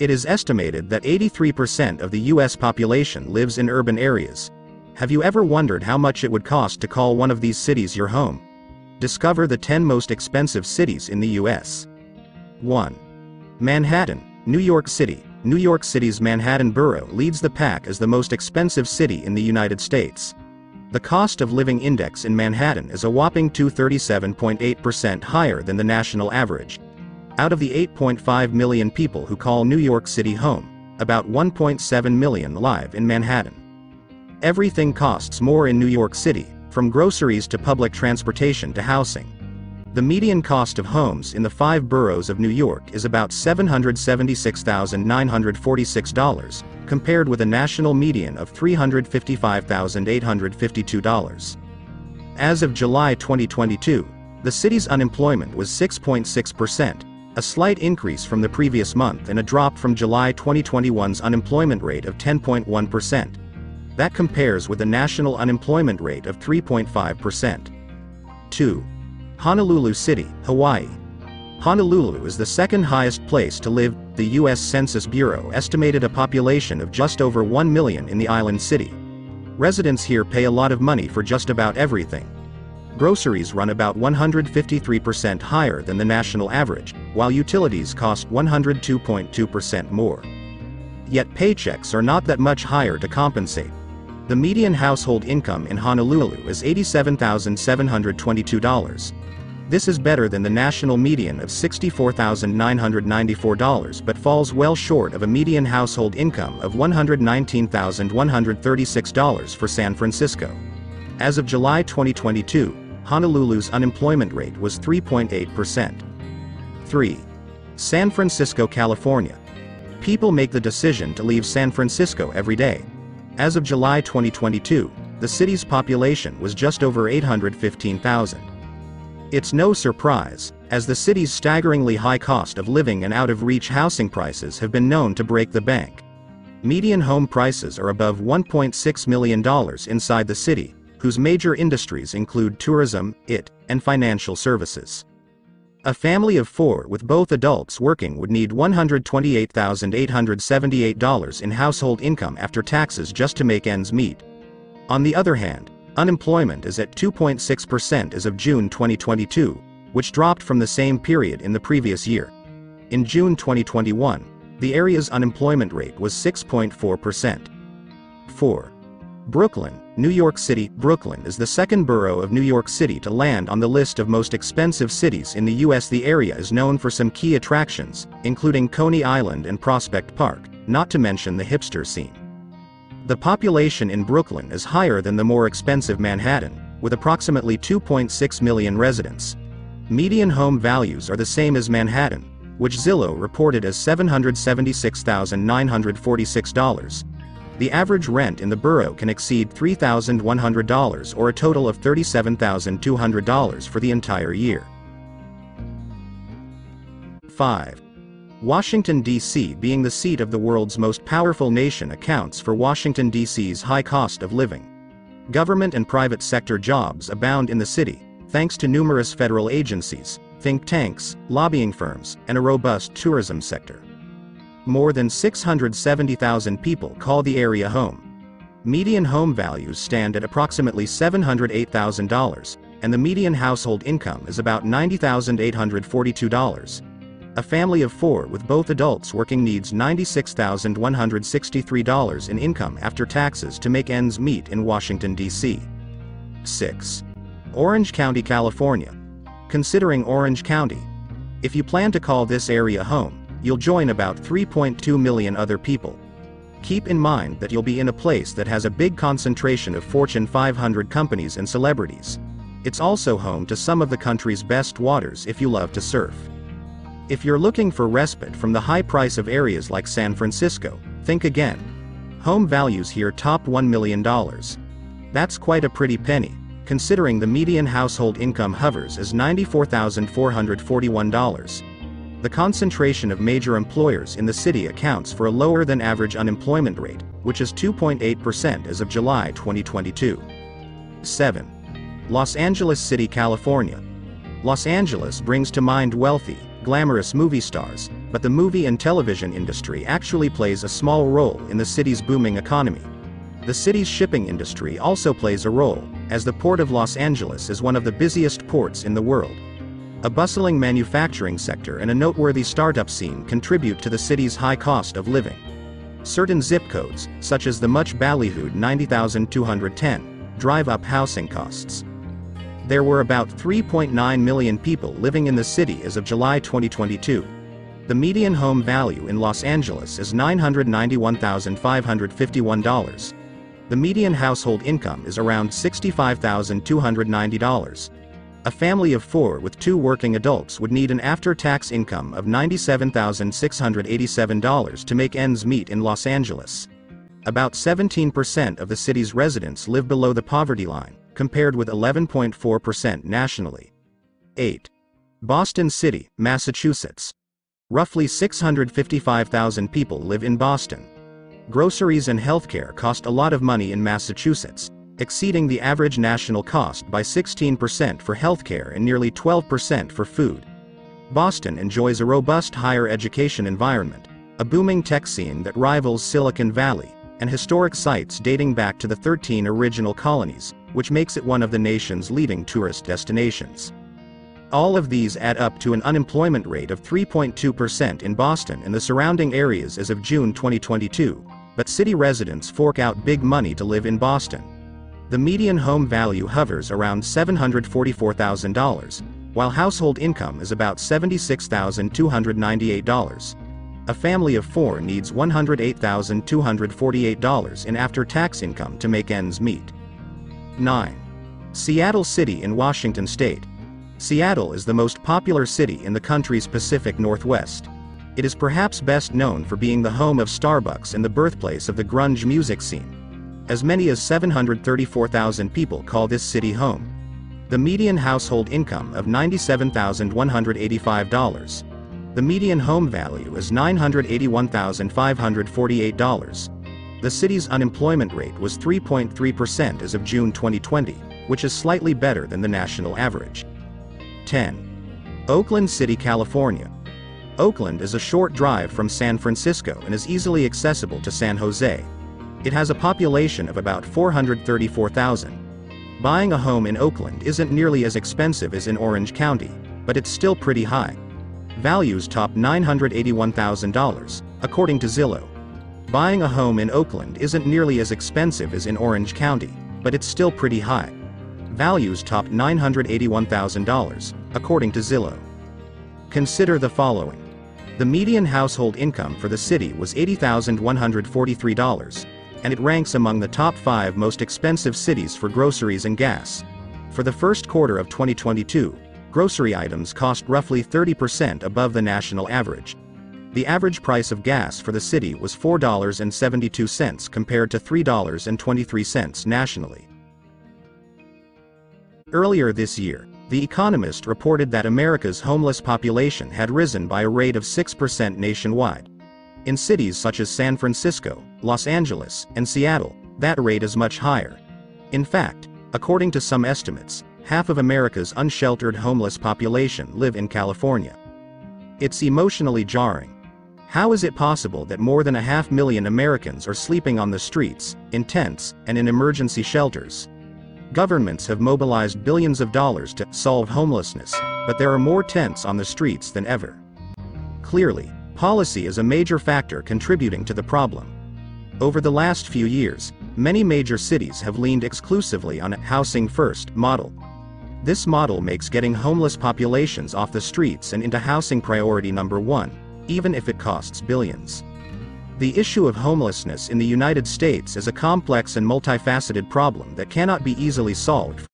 It is estimated that 83% of the US population lives in urban areas. Have you ever wondered how much it would cost to call one of these cities your home? Discover the 10 most expensive cities in the US. 1. Manhattan, New York City. New York City's Manhattan borough leads the pack as the most expensive city in the United States. The cost of living index in Manhattan is a whopping 237.8% higher than the national average. Out of the 8.5 million people who call New York City home, about 1.7 million live in Manhattan. Everything costs more in New York City, from groceries to public transportation to housing. The median cost of homes in the five boroughs of New York is about $776,946, compared with a national median of $355,852. As of July 2022, the city's unemployment was 6.6%, a slight increase from the previous month and a drop from July 2021's unemployment rate of 10.1%. That compares with a national unemployment rate of 3.5%. 2. Honolulu City, Hawaii. Honolulu is the second highest place to live. The U.S. Census Bureau estimated a population of just over 1 million in the island city. Residents here pay a lot of money for just about everything. Groceries run about 153% higher than the national average, while utilities cost 102.2% more. Yet paychecks are not that much higher to compensate. The median household income in Honolulu is $87,722. This is better than the national median of $64,994 but falls well short of a median household income of $119,136 for San Francisco. As of July 2022, Honolulu's unemployment rate was 3.8%. 3. San Francisco, California. People make the decision to leave San Francisco every day. As of July 2022, the city's population was just over 815,000. It's no surprise, as the city's staggeringly high cost of living and out-of-reach housing prices have been known to break the bank. Median home prices are above $1.6 million inside the city, whose major industries include tourism, IT, and financial services. A family of four with both adults working would need $128,878 in household income after taxes just to make ends meet. On the other hand, Unemployment is at 2.6% as of June 2022, which dropped from the same period in the previous year. In June 2021, the area's unemployment rate was 6.4%. 4. Brooklyn, New York City. Brooklyn is the second borough of New York City to land on the list of most expensive cities in the U.S. The area is known for some key attractions, including Coney Island and Prospect Park, not to mention the hipster scene. The population in Brooklyn is higher than the more expensive Manhattan, with approximately 2.6 million residents. Median home values are the same as Manhattan, which Zillow reported as $776,946. The average rent in the borough can exceed $3,100 or a total of $37,200 for the entire year. 5. Washington, D.C. being the seat of the world's most powerful nation accounts for Washington, D.C.'s high cost of living. Government and private sector jobs abound in the city, thanks to numerous federal agencies, think tanks, lobbying firms, and a robust tourism sector. More than 670,000 people call the area home. Median home values stand at approximately $708,000, and the median household income is about $90,842. A family of four with both adults working needs $96,163 in income after taxes to make ends meet in Washington, D.C. 6. Orange County, California. Considering Orange County. If you plan to call this area home, you'll join about 3.2 million other people. Keep in mind that you'll be in a place that has a big concentration of Fortune 500 companies and celebrities. It's also home to some of the country's best waters if you love to surf. If you're looking for respite from the high price of areas like San Francisco, think again. Home values here top $1 million. That's quite a pretty penny, considering the median household income hovers as $94,441. The concentration of major employers in the city accounts for a lower than average unemployment rate, which is 2.8% as of July 2022. 7. Los Angeles City, California. Los Angeles brings to mind wealthy, glamorous movie stars, but the movie and television industry actually plays a small role in the city's booming economy. The city's shipping industry also plays a role, as the Port of Los Angeles is one of the busiest ports in the world. A bustling manufacturing sector and a noteworthy startup scene contribute to the city's high cost of living. Certain zip codes, such as the much ballyhooed 90210, drive up housing costs. There were about 3.9 million people living in the city as of July 2022. The median home value in Los Angeles is $991,551. The median household income is around $65,290. A family of four with two working adults would need an after-tax income of $97,687 to make ends meet in Los Angeles. About 17% of the city's residents live below the poverty line, compared with 11.4% nationally. 8. Boston City, Massachusetts. Roughly 655,000 people live in Boston. Groceries and healthcare cost a lot of money in Massachusetts, exceeding the average national cost by 16% for healthcare and nearly 12% for food. Boston enjoys a robust higher education environment, a booming tech scene that rivals Silicon Valley, and historic sites dating back to the 13 original colonies, which makes it one of the nation's leading tourist destinations. All of these add up to an unemployment rate of 3.2% in Boston and the surrounding areas as of June 2022, but city residents fork out big money to live in Boston. The median home value hovers around $744,000, while household income is about $76,298. A family of four needs $108,248 in after-tax income to make ends meet. 9. Seattle City in Washington State. Seattle is the most popular city in the country's Pacific Northwest. It is perhaps best known for being the home of Starbucks and the birthplace of the grunge music scene. As many as 734,000 people call this city home. The median household income of $97,185. The median home value is $981,548. The city's unemployment rate was 3.3% as of June 2020, which is slightly better than the national average. 10. Oakland City, California. Oakland is a short drive from San Francisco and is easily accessible to San Jose. It has a population of about 434,000. Buying a home in Oakland isn't nearly as expensive as in Orange County, but it's still pretty high. Values top $981,000, according to Zillow. Buying a home in Oakland isn't nearly as expensive as in Orange County, but it's still pretty high. Values top $981,000, according to Zillow. Consider the following. The median household income for the city was $80,143, and it ranks among the top five most expensive cities for groceries and gas. For the first quarter of 2022, grocery items cost roughly 30% above the national average. The average price of gas for the city was $4.72 compared to $3.23 nationally. Earlier this year, The Economist reported that America's homeless population had risen by a rate of 6% nationwide. In cities such as San Francisco, Los Angeles, and Seattle, that rate is much higher. In fact, according to some estimates, half of America's unsheltered homeless population live in California. It's emotionally jarring. How is it possible that more than a half million Americans are sleeping on the streets, in tents, and in emergency shelters? Governments have mobilized billions of dollars to solve homelessness, but there are more tents on the streets than ever. Clearly, policy is a major factor contributing to the problem. Over the last few years, many major cities have leaned exclusively on a housing first model. This model makes getting homeless populations off the streets and into housing priority number one, even if it costs billions. The issue of homelessness in the United States is a complex and multifaceted problem that cannot be easily solved